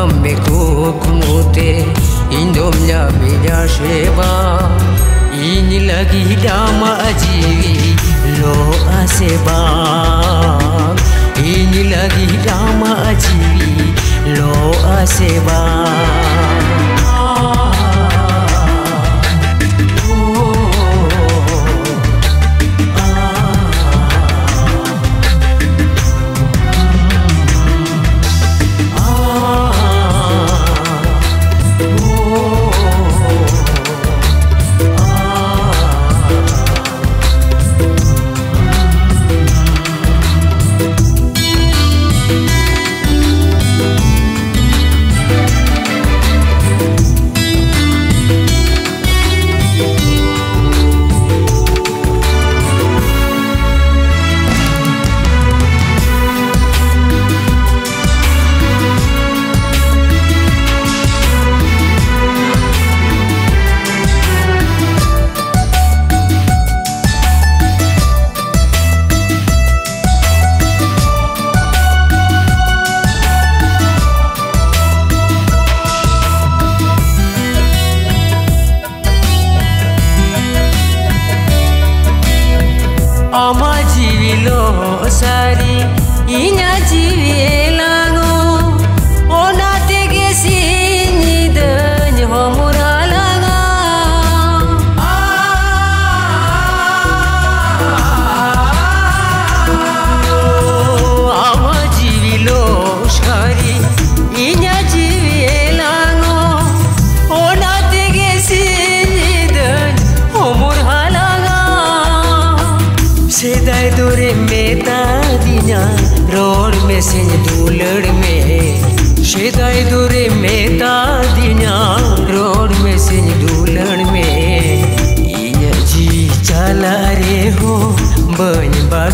lambekokumote indomnyameyasheba inilagidama ajivi lo aseba inilagidama ajivi lo aseba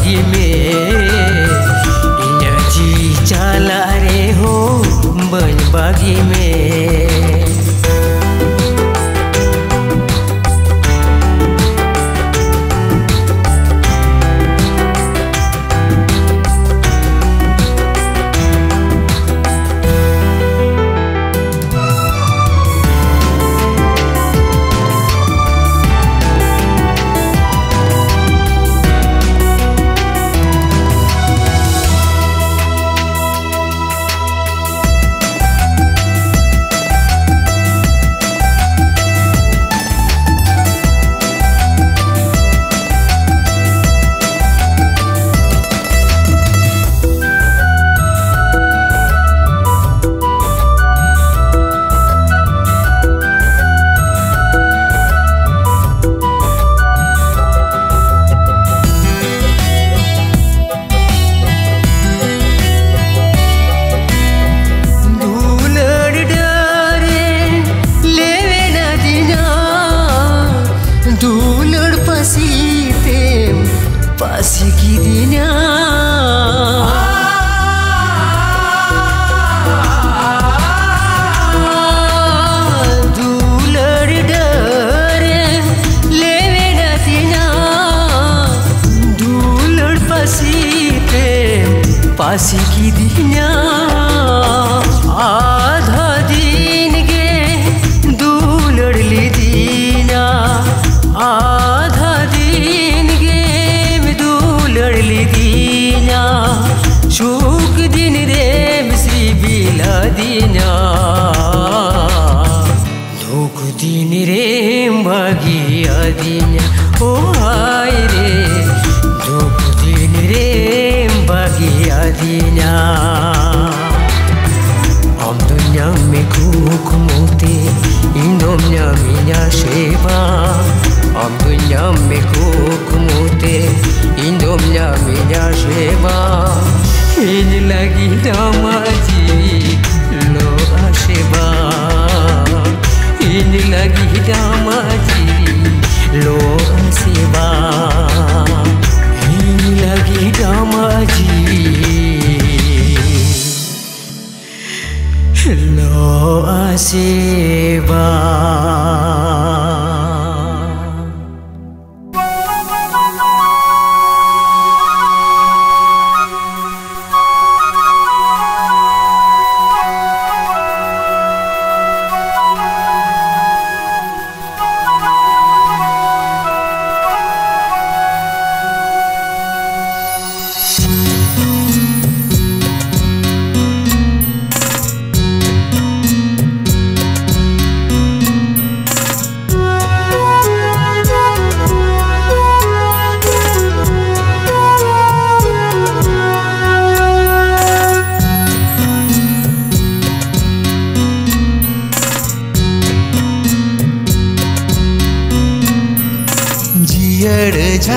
Dime mekukumute inom nyami nyasheba abdul nyam mekukumute inom nyami nyasheba in lagi damaji lo asheba in lagi damaji lo asheba in lagi damaji No así.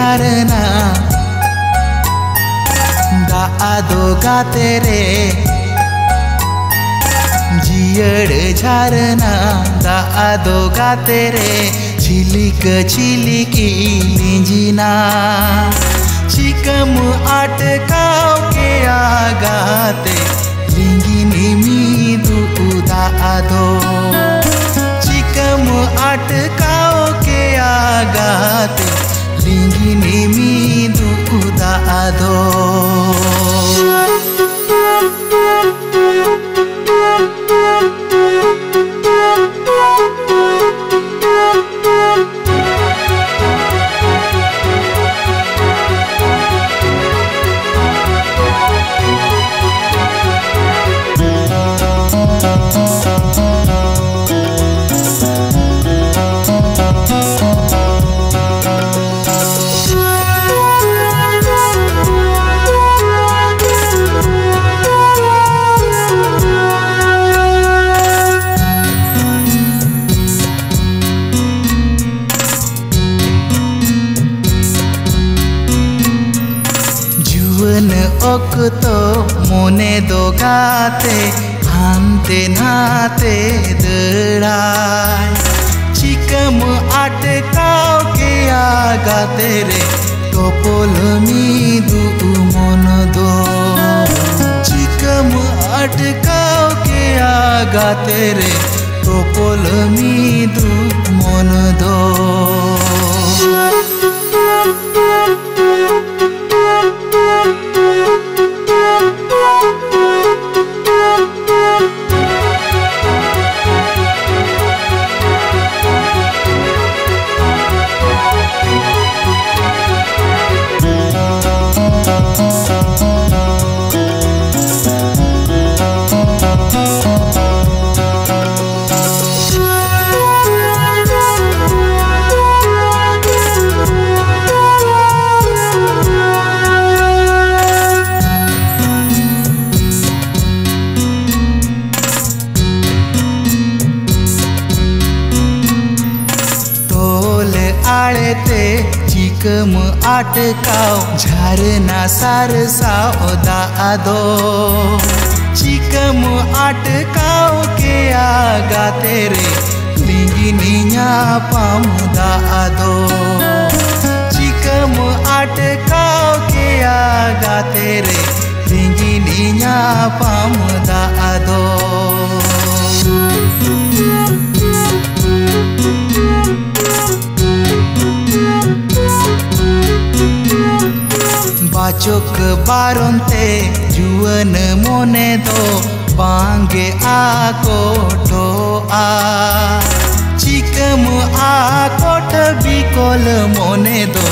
करना। गा दोगा तेरे। जियड़ झरना गा दोगा तेरे। छिलिक छिलिकी निजिना चिकम अटकाओ के आगाते मी मीदू दा दो चिकम अटकाओ के आगाते लिंगिनी मीदु उदा आदो अटकाओ झरना सारसाओ दा आदो। चिकम अटकाओ के आगा तेरे, लिंगिनी पाम दा आदो। चिकम अटकाओ के आगा तेरे, लिंगिनी पाम दा आदो। ᱪᱚᱠ ᱵᱟᱨᱚᱱᱛᱮ ᱡᱩᱣᱟᱹᱱ ᱢᱚᱱᱮ ᱫᱚ ᱵᱟᱝᱜᱮ ᱟᱠᱚᱴᱚᱜᱼᱟ ᱪᱤᱠᱟᱹᱢ ᱟᱠᱚᱴ ᱵᱤᱠᱚᱞ ᱢᱚᱱᱮ ᱫᱚ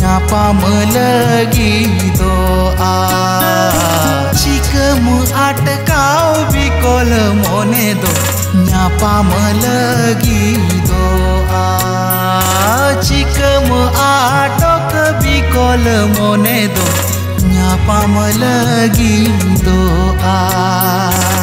ᱧᱟᱯᱟᱢ ᱞᱟᱹᱜᱤᱫᱚᱜᱼᱟ ᱪᱤᱠᱟᱹᱢ ᱟᱴᱠᱟᱣ ᱵᱤᱠᱚᱞ ᱢᱚᱱᱮ ᱫᱚ ᱧᱟᱯᱟᱢ ᱞᱟᱹᱜᱤᱫᱚᱜᱼᱟ ᱪᱤᱠᱟᱹᱢ ᱟᱴ কল মনে দো না পাম লাগিন দো আ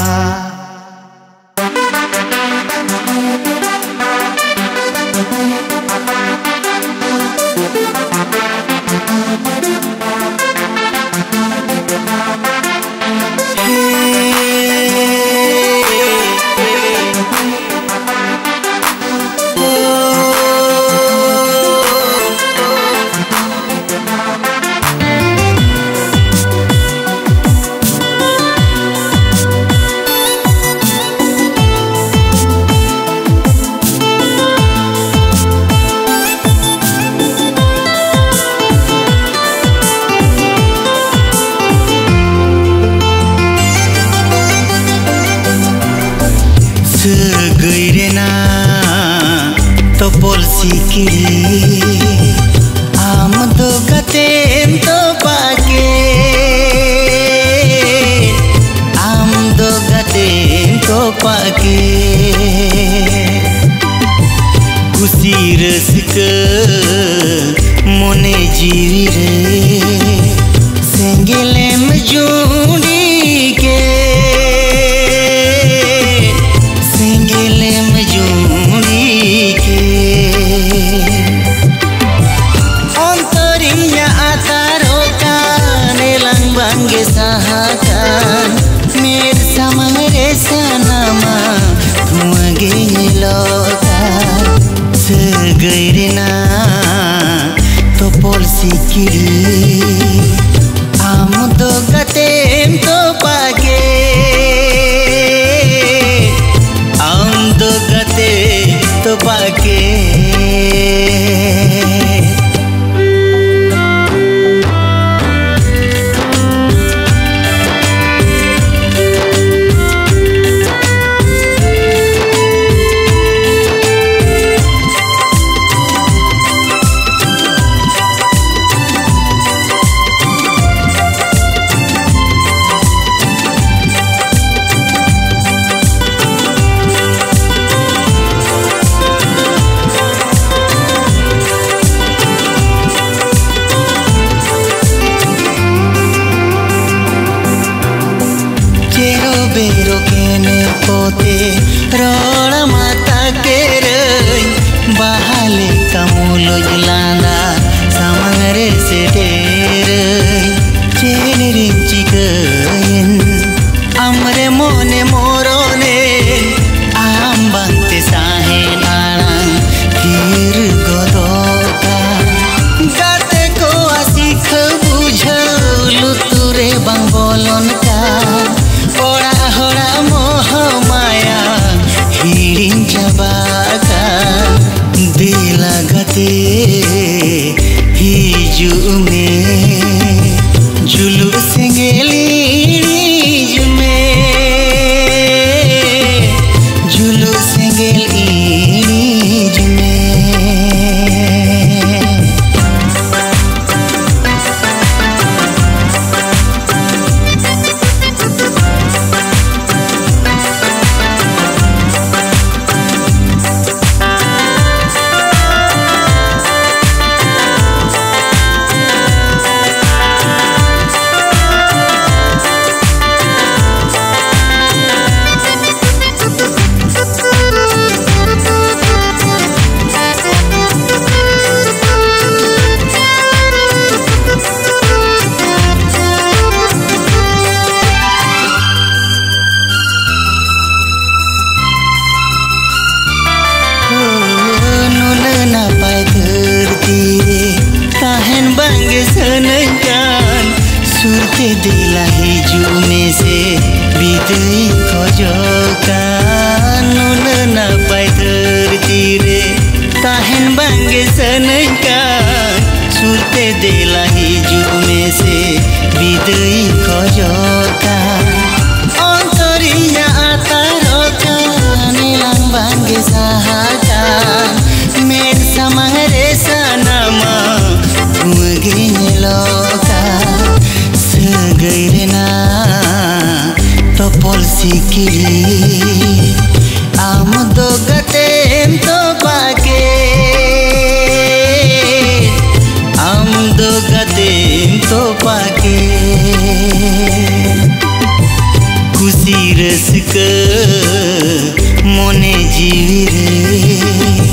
chiquiri মনে জীবী রে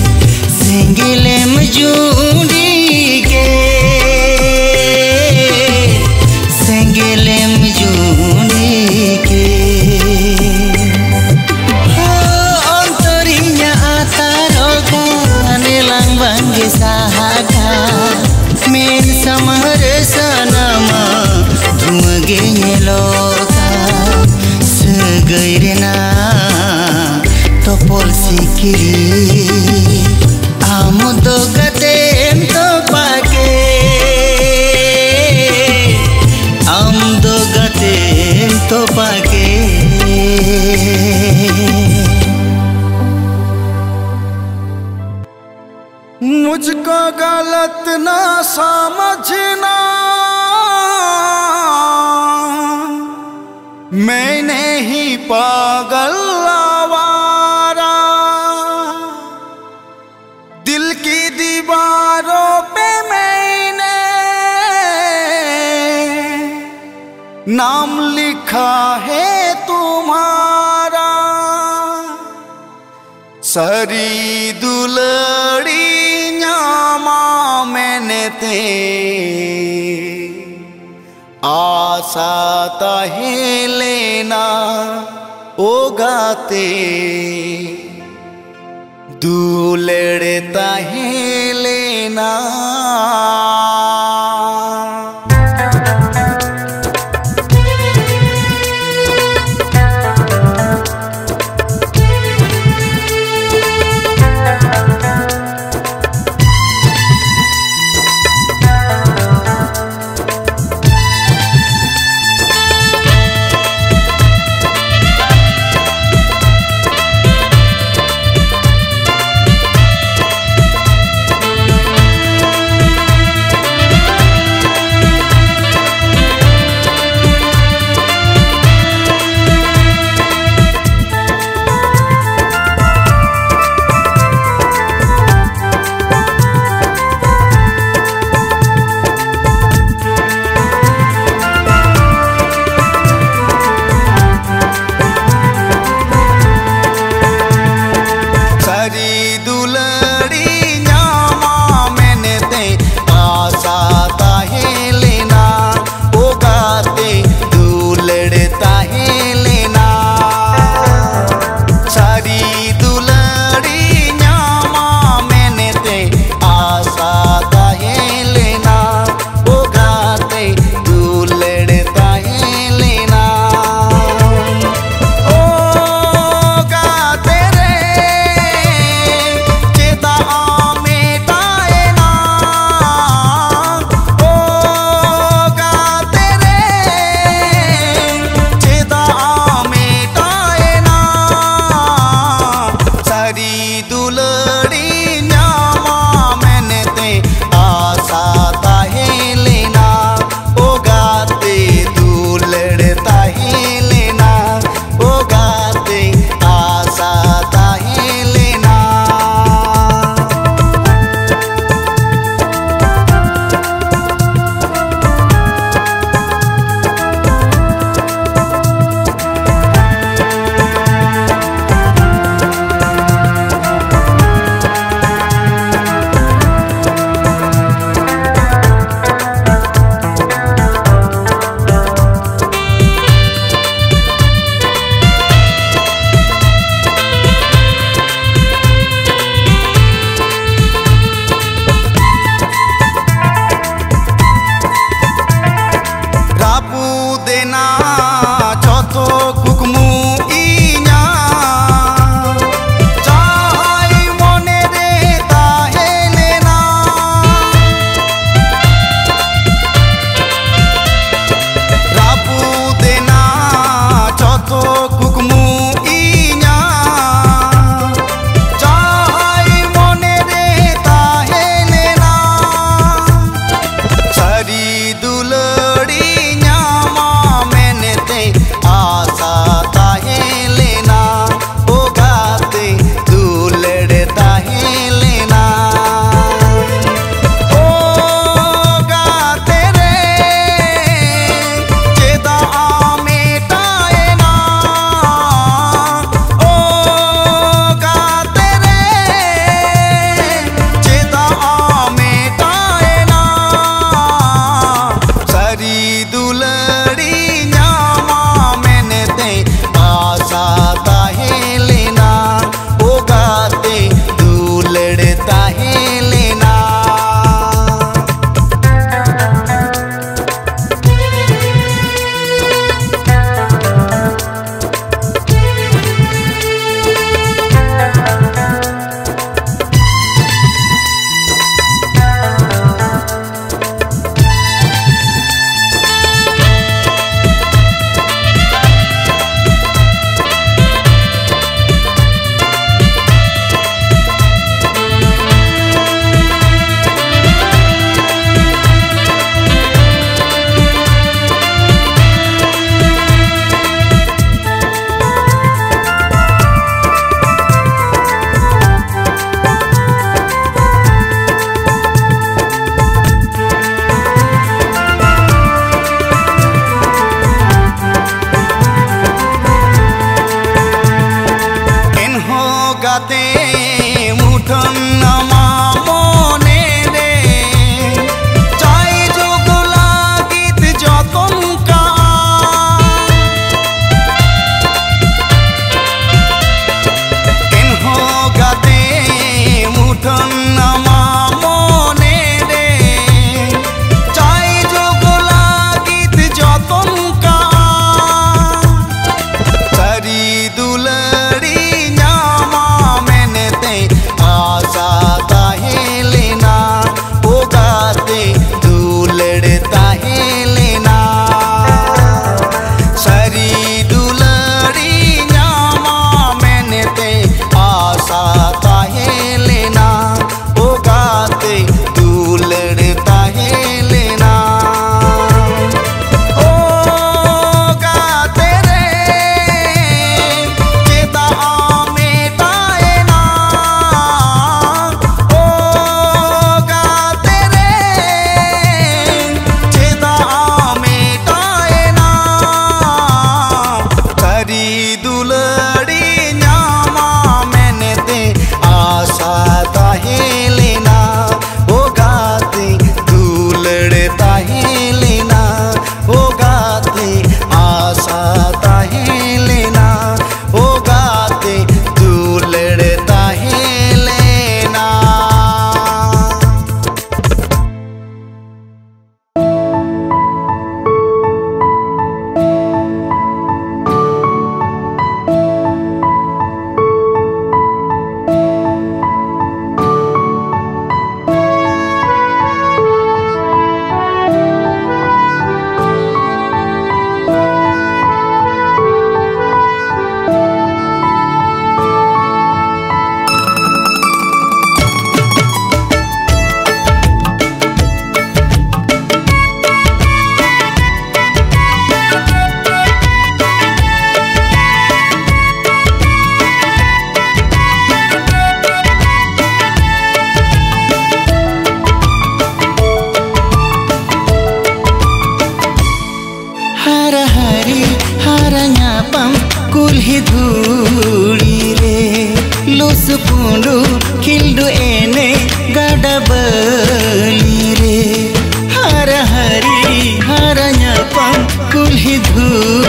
नाम लिखा है तुम्हारा। सरी दुलड़ी नामा मैंने ते। आशा है लेना ओ गाते दूलड़ता है लेना। धूप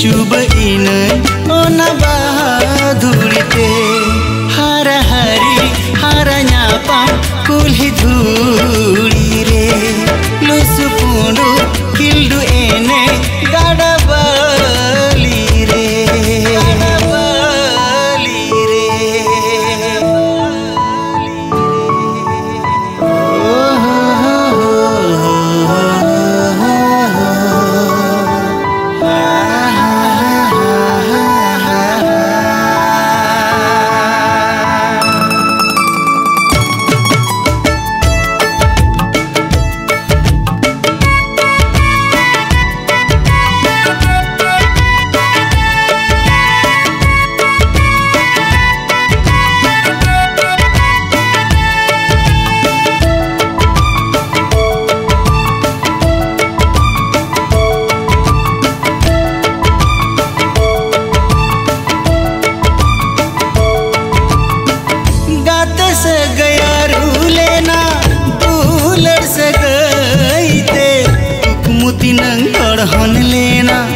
चुबइनै ओना बहादुरते हर हरि हर न्यापा कुल्हि धूली रे लुसुपुंडु किल्डु एने लेना।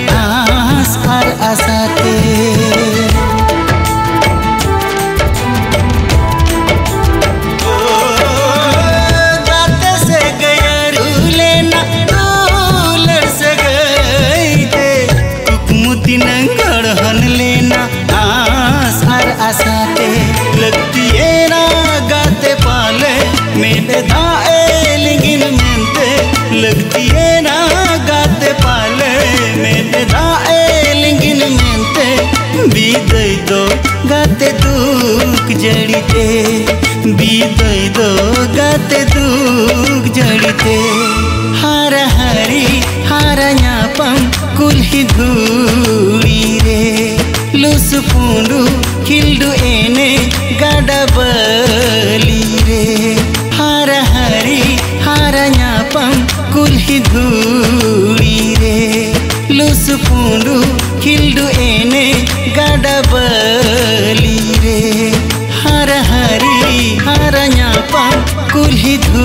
বিদৈদো গাতে দুঃখ জড়িতে বিদৈদো গাতে দুঃখ জড়িতে হার হারি হারায়াপম কুলহি ধুড়ি রে লুসু পুঁডু খিলডু এনে গাডাবলি রে হার হারি হারায়াপম কুলহি ধুড়ি রে লুসু পুঁডু ಹಿಂಡು ಏನೆ ಗಡಬಲಿ ರೇ ಹರ ಹರಿ ಹರಣ್ಯಪ್ಪ ಕುಲ್ಹಿ ಧೂ